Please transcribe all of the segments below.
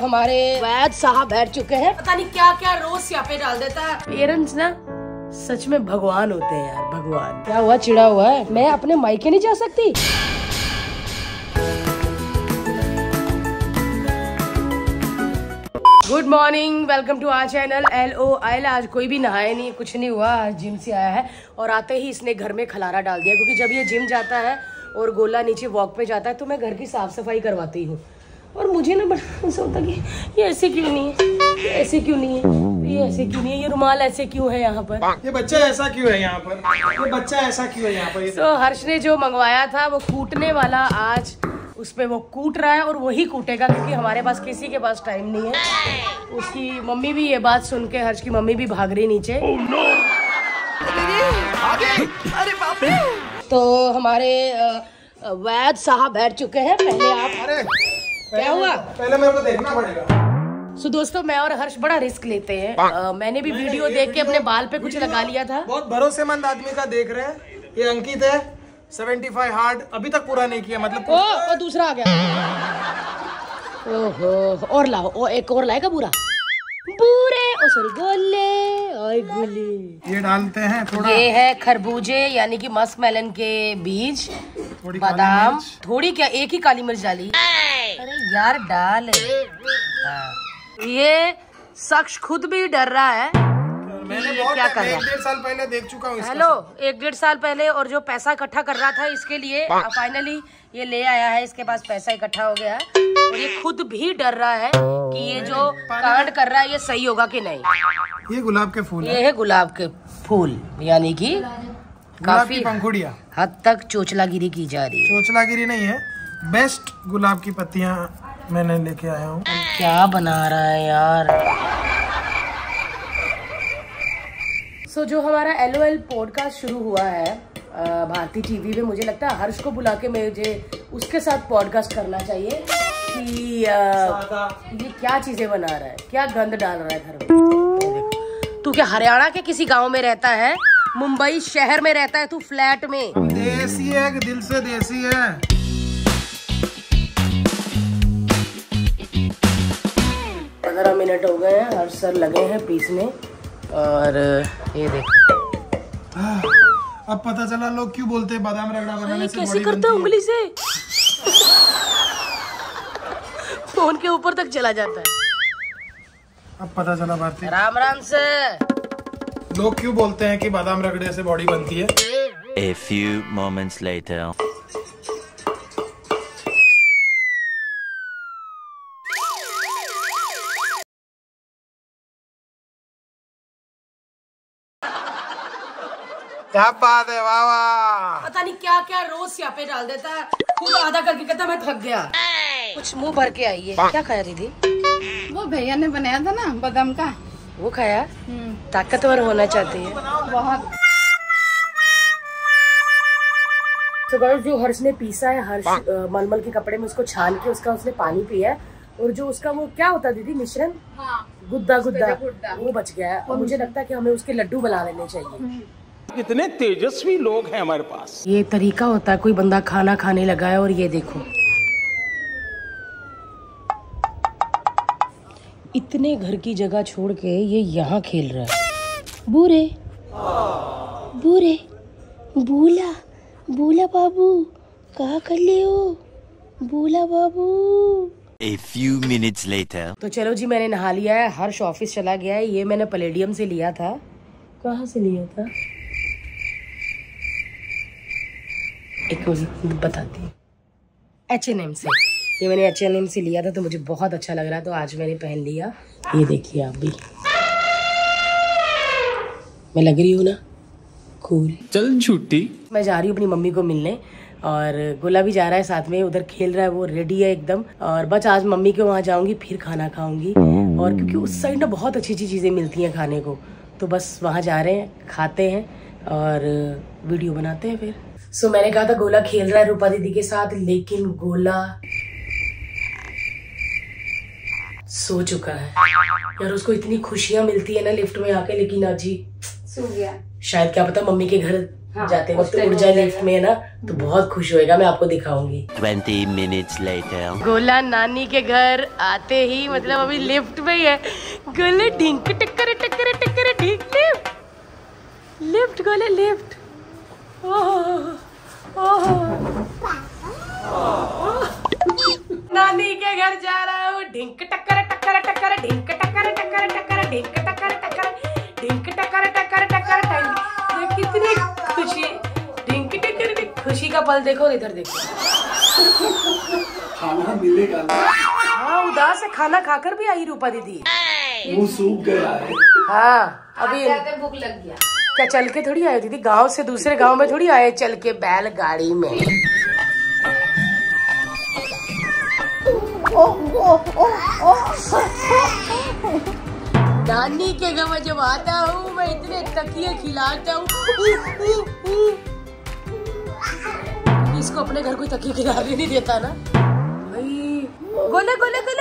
हमारे वैद साहब बैठ चुके हैं। पता नहीं क्या क्या रोज यहाँ पे डाल देता है। पेरेंट्स ना सच में भगवान होते हैं यार भगवान। क्या हुआ चिड़ा हुआ है? मैं अपने मायके नहीं जा सकती? Good morning welcome to our channel L O I आज कोई भी नहाया नहीं कुछ नहीं हुआ आज जिम से आया है और आते ही इसने घर में खलारा डाल दिया क्योंकि जब ये जिम जाता है और गोला नीचे वॉक पे जाता है तो मैं घर की साफ़ सफ़ाई करवाती हूँ। और मुझे ना बड़ा ऐसा होता कि ये ऐसे क्यों नहीं है? ये ऐसे क्यों नहीं है? ये ऐसे क्यों नहीं है? ये रुमाल ऐसे क्यों है यहाँ पर? ये बच्चा ऐसा क्यों है यहाँ पर? ये बच्चा ऐसा क्यों है यहाँ पर? तो हर्ष ने जो मंगवाया था वो कूटने वाला आज उसपे वो कूट रहा है और वही कूटेगा क्योंकि हमारे पास किसी के पास टाइम नहीं है। उसकी मम्मी भी ये बात सुन के हर्ष की मम्मी भी भाग रही नीचे। अरे बाप रे! तो हमारे वैद साहब बैठ चुके हैं पहले आप। अरे! क्या हुआ? पहले मेरे को देखना पड़ेगा। सो दोस्तों मैं और हर्ष बड़ा रिस्क लेते हैं। अ, मैंने भी वीडियो देख के अपने बाल पे कुछ लगा लिया था। बहुत भरोसेमंद आदमी का देख रहे हैं। ये अंकित है 75 हार्ड अभी तक पूरा नहीं किया मतलब ओ, ओ दूसरा आ गया। ओहो और लाओ ओ एक और लाएगा पूरा पूरे ओ सॉरी गोले ओए गोले। ये डालते हैं थोड़ा। ये है खरबूजे यानी कि मस्क मेलन के बीज थोड़ी बादाम थोड़ी क्या एक ही काली मिर्च डाली। यार डाल। हाँ। ये शख्स खुद भी डर रहा है मैंने ये बहुत क्या कर रहा है? डेढ़ साल पहले देख चुका हूँ हेलो एक डेढ़ साल पहले और जो पैसा इकट्ठा कर रहा था इसके लिए फाइनली ये ले आया है इसके पास पैसा इकट्ठा हो गया है। और ये खुद भी डर रहा है कि ये जो कांड कर रहा है ये सही होगा कि नहीं। ये गुलाब के फूल ये है गुलाब के फूल यानी कि काफ़ी पंखुड़िया। हद तक चोचलागिरी की जा रही है। चोचलागिरी नहीं है बेस्ट गुलाब की पत्तियाँ मैंने लेके आया हूँ। क्या बना रहा है यार? सो so, जो हमारा एल ओ एल पॉडकास्ट शुरू हुआ है भारती टीवी में मुझे लगता है हर्ष को बुला के मुझे उसके साथ पॉडकास्ट करना चाहिए कि ये क्या चीज़ें बना रहा है क्या गंद डाल रहा है घर में? तू क्या हरियाणा के किसी गाँव में रहता है? मुंबई शहर में रहता है तू फ्लैट में? देसी है कि दिल से देसी है? पंद्रह मिनट हो गए हैं हर्ष सर लगे हैं पीसने। और ये देखो। अब पता चला लोग क्यों बोलते हैं बादाम रगड़ा बनाने से कैसे करते हैं। उंगली से? फ़ोन के ऊपर तक चला जाता है। अब पता चला भारती। राम राम से। लोग क्यों बोलते हैं कि बादाम रगड़े से बॉडी बनती है? A few moments later. क्या बात है वाह वाह। पता नहीं क्या क्या रोज यहाँ पे डाल देता है। खुद आधा करके कहता मैं थक गया। कुछ मुँह भर के आई है। क्या खाया दीदी? वो भैया ने बनाया था ना बादाम का। वो खाया? ताकतवर होना चाहती है। बहुत। तो गाइस जो हर्ष ने पीसा है हर्ष मलमल के कपड़े में उसको छान के उसका उसने पानी पिया है। और जो उसका वो क्या होता है दीदी मिश्रण? हाँ। गुद्दा गुद्दा। गुद्दा। वो बच गया है। और मुझे लगता है कि हमें उसके लड्डू बना लेने चाहिए। कितने तेजस्वी लोग हैं हमारे पास। ये तरीका होता है कोई बंदा खाना खाने लगा है और ये देखो। इतने घर की जगह छोड़ के ये यहाँ खेल रहा है। बूरे बूरे बूला बूला बाबू कहा कर ले हो? बूला बाबू। A few minutes later. तो चलो जी मैंने नहा लिया है हर्ष ऑफ़िस चला गया है ये मैंने पलेडियम से लिया था। कहाँ से लिया था? एक मिनट बताती हूँ। एच एन एम से। ये मैंने एच एन एम से लिया था तो मुझे बहुत अच्छा लग रहा है तो आज मैंने पहन लिया। ये देखिए आप भी। मैं लग रही हूँ ना? कूल चल छुट्टी मैं जा रही हूँ अपनी मम्मी को मिलने और गोला भी जा रहा है साथ में उधर खेल रहा है वो रेडी है एकदम। और बस आज मम्मी के वहाँ जाऊँगी फिर खाना खाऊँगी। और क्योंकि उस साइड ना बहुत अच्छी अच्छी चीज़ें मिलती हैं खाने को तो बस वहाँ जा रहे हैं खाते हैं और वीडियो बनाते हैं फिर। सो so, मैंने कहा था गोला खेल रहा है रूपा दीदी के साथ लेकिन गोला सो चुका है। यार उसको इतनी खुशियाँ मिलती है ना लिफ्ट में आके लेकिन अजी सो गया। शायद क्या पता मम्मी के घर जाते वक्त उड़ जाए लिफ्ट में है ना? तो बहुत खुश होएगा मैं आपको दिखाऊँगी। 20 minutes later. गोला नानी के घर आते ही मतलब अभी लिफ्ट में ही है। गोले ढिंक टक्कर टक्कर टक्कर ढिंक लिफ्ट। लिफ्ट गोले लिफ्ट। नानी के घर जा रहा हूँ। ढिंक टक्कर टक्कर टक्कर ढिंक टक्कर टक्कर टक्कर ढिंक टक्कर टक्कर ढिंक टक्कर टक्कर टक्कर कितनी खुशी। ढिंक टक्कर ढिंक- खुशी का पल देखो इधर देखो। खाना मिलेगा हाँ उदास है। खाना खाकर भी आई रूपा दीदी। मुँह सूख गया है। हाँ अभी भूख लग गया। क्या चल के थोड़ी आए दीदी? गाँव से दूसरे गाँव में थोड़ी आए चल के बैलगाड़ी में? नानी के घर में जब आता हूँ, मैं इतने तकिए खिलाता हूँ। इसको अपने घर कोई तकिए खिलाने नहीं देता ना? भाई, गोले गोले गोले।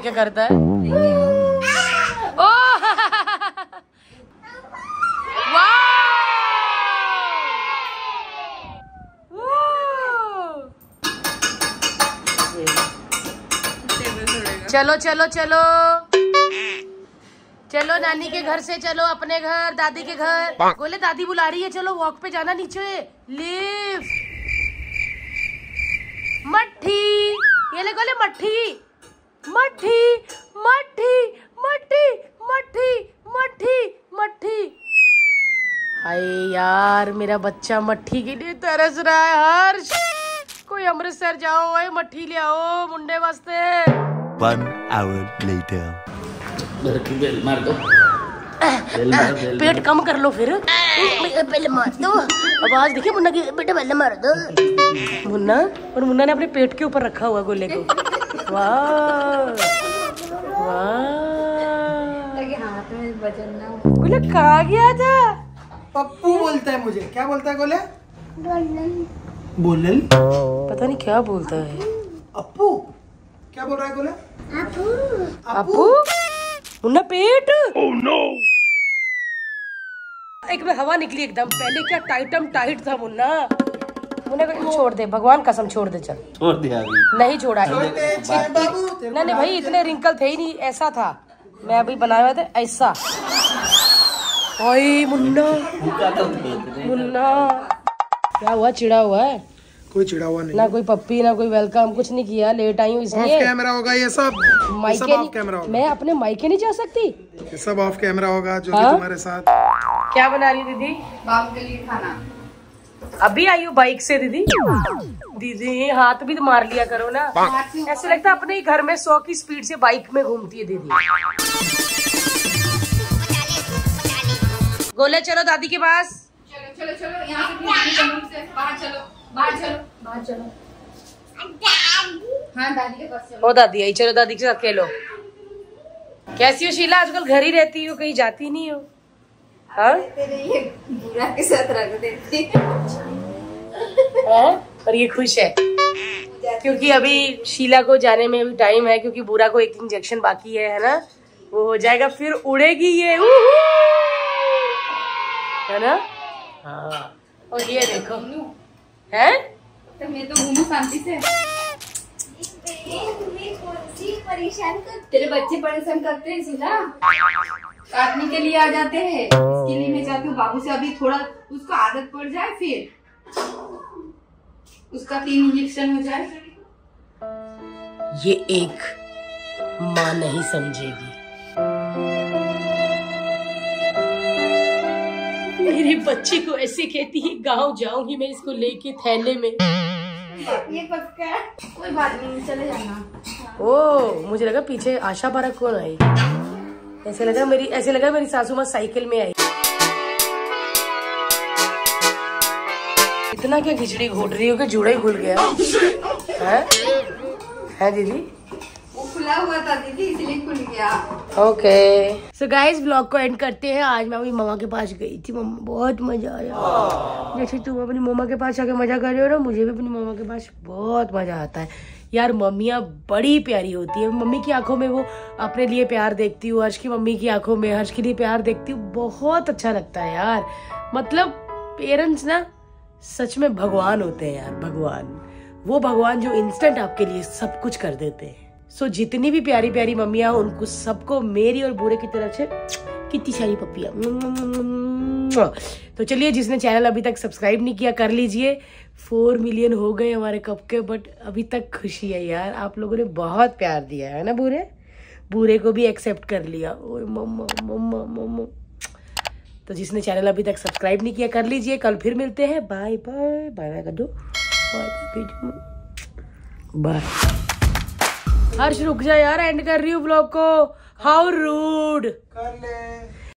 क्या करता है? चलो चलो चलो। चलो, नानी के घर से चलो, अपने घर, दादी के घर। बोले, दादी बुला रही है, चलो वॉक पे जाना नीचे। लिफ्ट मट्ठी। ये ले गोले मट्ठी। मट्ठी मट्ठी मट्ठी मट्ठी मट्ठी मट्ठी। हाय यार मेरा बच्चा मट्ठी के लिए तरस रहा है हर्ष। कोई अमृतसर जाओ ओए मट्ठी ले आओ मुंडे वास्ते। One hour later. पेट कम कर लो फिर। पहले मार दो। आवाज़ देखिए मुन्ना की बेटा पहले मार दो। मुन्ना? और मुन्ना ने अपने पेट के ऊपर रखा हुआ गोले को। वाह। वाह। हाथ में गोले कहाँ गया था। पप्पू बोलता है मुझे। क्या बोलता है गोले? बोलन। पता नहीं क्या बोलता है। अप्पू। क्या बोल रहा है गोले? अपू मुन्ना पेट। Oh, no. एक में हवा निकली एकदम। पहले क्या टाइटम टाइट था मुन्ना? मुन्ना को छोड़ दे भगवान कसम छोड़ दे चल। छोड़ दिया अभी। नहीं छोड़ा। नहीं नहीं भाई इतने रिंकल थे ही नहीं ऐसा था। मैं अभी बनाया हुआ था ऐसा। ओए मुन्ना। मुन्ना। क्या हुआ? चिड़ा हुआ है? कोई चिड़ा हुआ नहीं। ना कोई पप्पी ना कोई वेलकम कुछ नहीं किया लेट आई हूँ इसलिए। कैमरा होगा ये सब। ये सब कैमरा होगा। मैं अपने मायके नहीं जा सकती? ये सब ऑफ़ कैमरा होगा जो भी हाँ? तुम्हारे साथ। क्या बना रही दीदी? बाप के लिए खाना। अभी आई हूँ बाइक से दीदी। दीदी हाथ भी तो मार लिया करो ना। ऐसे लगता है अपने ही घर में सौ की स्पीड से बाइक में घूमती है दीदी। गोले चलो दादी के पास। चलो चलो चलो यहाँ से से बाहर चलो बाहर चलो बाहर चलो। हाँ दादी के पास चलो। ओ दादी आई चलो दादी के साथ खेलो। कैसी हो शीला? आजकल घर ही रहती हो कहीं जाती नहीं हो। हाँ? बुरा के साथ रख देती हैं? और ये खुश है। क्योंकि अभी शीला को जाने में भी टाइम है क्योंकि बुरा को एक इंजेक्शन बाकी है है ना? वो हो जाएगा फिर उड़ेगी ये। है ना? हाँ। और ये देखो। है? तो मैं तो घूमू शांति से। तेरे बच्चे परेशान करते हैं सीधा काटने के लिए आ जाते हैं। इसके लिए मैं चाहती हूँ बाबू से अभी थोड़ा उसको आदत पड़ जाए फिर। उसका तीन इंजेक्शन हो जाए। ये एक माँ नहीं समझेगी। मेरी बच्ची को ऐसे कहती है गाँव जाऊँगी मैं इसको लेके थैले में। ये पक्का है? कोई बात नहीं चले जाना। ओ मुझे लगा पीछे आशा बारक कौन आई। ऐसे लगा मेरी ऐसे लगा मेरी सासू माँ साइकिल में आई। इतना क्या खिचड़ी घोट रही हो कि जुड़ा ही खुल गया? है? है दीदी? वो खुला हुआ था दीदी इसलिए खुल गया। ओके सो गाइस ब्लॉग को एंड करते हैं। आज मैं अपनी मम्मा के पास गई थी। मम्मा बहुत मज़ा आया। जैसे तुम अपनी मम्मा के पास आके मज़ा कर रहे हो ना मुझे भी अपनी मम्मा के पास बहुत मज़ा आता है। यार मम्मियाँ बड़ी प्यारी होती है। मम्मी की आँखों में वो अपने लिए प्यार देखती हूँ हर्ष की मम्मी की आँखों में हर्ष के लिए प्यार देखती हूँ। बहुत अच्छा लगता है यार। मतलब पेरेंट्स ना सच में भगवान होते हैं यार भगवान। वो भगवान जो इंस्टेंट आपके लिए सब कुछ कर देते हैं। सो so, जितनी भी प्यारी प्यारी मम्मियाँ उनको सबको मेरी और बुरे की तरफ़ से कितनी सारी पपिया तो चलिए, जिसने चैनल अभी तक सब्सक्राइब नहीं किया, कर लीजिए। फोर मिलियन हो गए हमारे कप के बट अभी तक खुशी है यार। आप लोगों ने बहुत प्यार दिया है ना बुरे बुरे को भी एक्सेप्ट कर लिया। ओए मम्मा मम्मा मम्मा तो जिसने चैनल अभी तक सब्सक्राइब नहीं किया, कर लीजिए। कल फिर मिलते हैं। बाय बाय बाय बाय कर दो बाय हर्ष, रुक जा यार एंड कर रही हूँ ब्लॉग को। हाउ रूड कर ले।